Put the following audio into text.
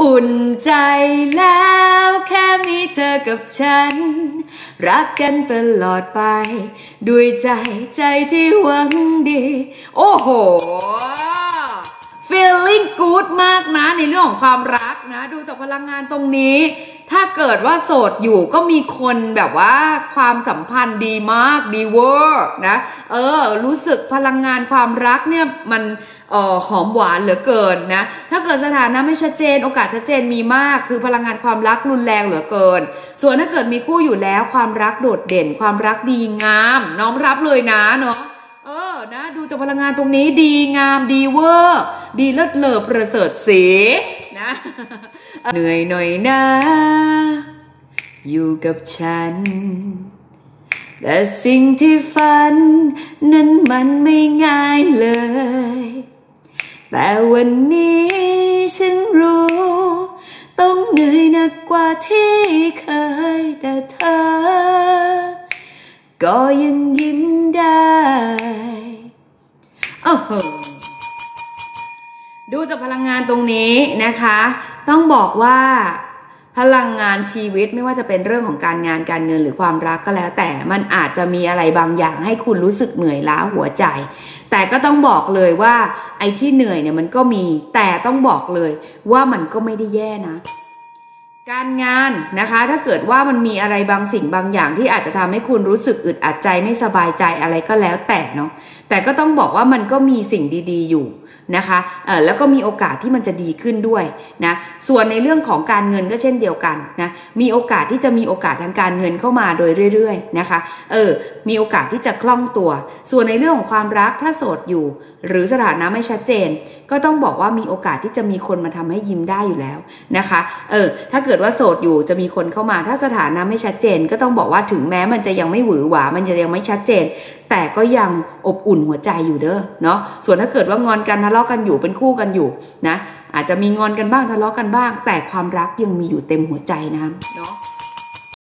อุ่นใจแล้วแค่มีเธอกับฉัน รักกันตลอดไป ด้วยใจใจที่หวังดี โอ้โห feeling good มากนะในเรื่องของความรัก นะดูจากพลังงานตรงนี้ ถ้าเกิดว่าโสดอยู่ก็มีคนแบบว่าความสัมพันธ์ดีมากดีเวอร์นะเออรู้สึกพลังงานความรักเนี่ยมันออหอมหวานเหลือเกินนะถ้าเกิดสถานะไม่ชัดเจน โอกาสชัดเจนมีมาก คือพลังงานความรักรุนแรงเหลือเกิน ส่วนถ้าเกิดมีคู่อยู่แล้วความรักโดดเด่น ความรักดีงาม น้อมรับเลยนะเนาะเออนะ ดูจากพลังงานตรงนี้ดีงามดี over ดีเลิศเลอประเสริฐสี นะ เหนื่อยหน่อยนะ อยู่กับฉัน แต่สิ่งที่ฝัน นั้นมันไม่ง่ายเลย แต่วันนี้ฉันรู้ ต้องเหนื่อยหนักกว่าที่เคยแต่เธอ ก็ยังยิ้มได้ โอ้โห ดูจากพลังงานตรงนี้นะคะ ต้องบอกว่าพลังงานชีวิตไม่ว่าจะเป็นเรื่องของการงานการเงินหรือความรักก็แล้ว แต่มันอาจจะมีอะไรบางอย่างให้คุณรู้สึกเหนื่อยล้าหัวใจ แต่ก็ต้องบอกเลยว่าไอ้ที่เหนื่อยเนี่ยมันก็มี แต่ต้องบอกเลยว่ามันก็ไม่ได้แย่นะ การงานนะคะถ้าเกิดว่ามันมีอะไรบางสิ่งบางอย่างที่อาจจะทำให้คุณรู้สึกอึดอัดใจไม่สบายใจอะไรก็แล้วแต่เนาะแต่ก็ต้องบอกว่ามันก็มีสิ่งดีๆอยู่นะคะเออแล้วก็มีโอกาสที่มันจะดีขึ้นด้วยนะส่วนในเรื่องของการเงินก็เช่นเดียวกันนะมีโอกาสที่จะมีโอกาสทางการเงินเข้ามาโดยเรื่อยๆนะคะเออมีโอกาสที่จะคล่องตัว ส่วนในเรื่องของความรักถ้าโสดอยู่ หรือสถานะไม่ชัดเจน ก็ต้องบอกว่ามีโอกาสที่จะมีคนมาทำให้ยิ้มได้อยู่แล้วนะคะเออถ้าเกิดว่าโสดอยู่จะมีคนเข้ามาถ้าสถานะไม่ชัดเจน ก็ต้องบอกว่าถึงแม้มันจะยังไม่หวือหวา มันจะยังไม่ชัดเจน แต่ก็ยังอบอุ่นหัวใจอยู่เด้อเนาะส่วนถ้าเกิดว่างอนกันทะเลาะกันอยู่เป็นคู่กันอยู่นะอาจจะมีงอนกันบ้างทะเลาะกันบ้าง แต่ความรักยังมีอยู่เต็มหัวใจนะเนาะ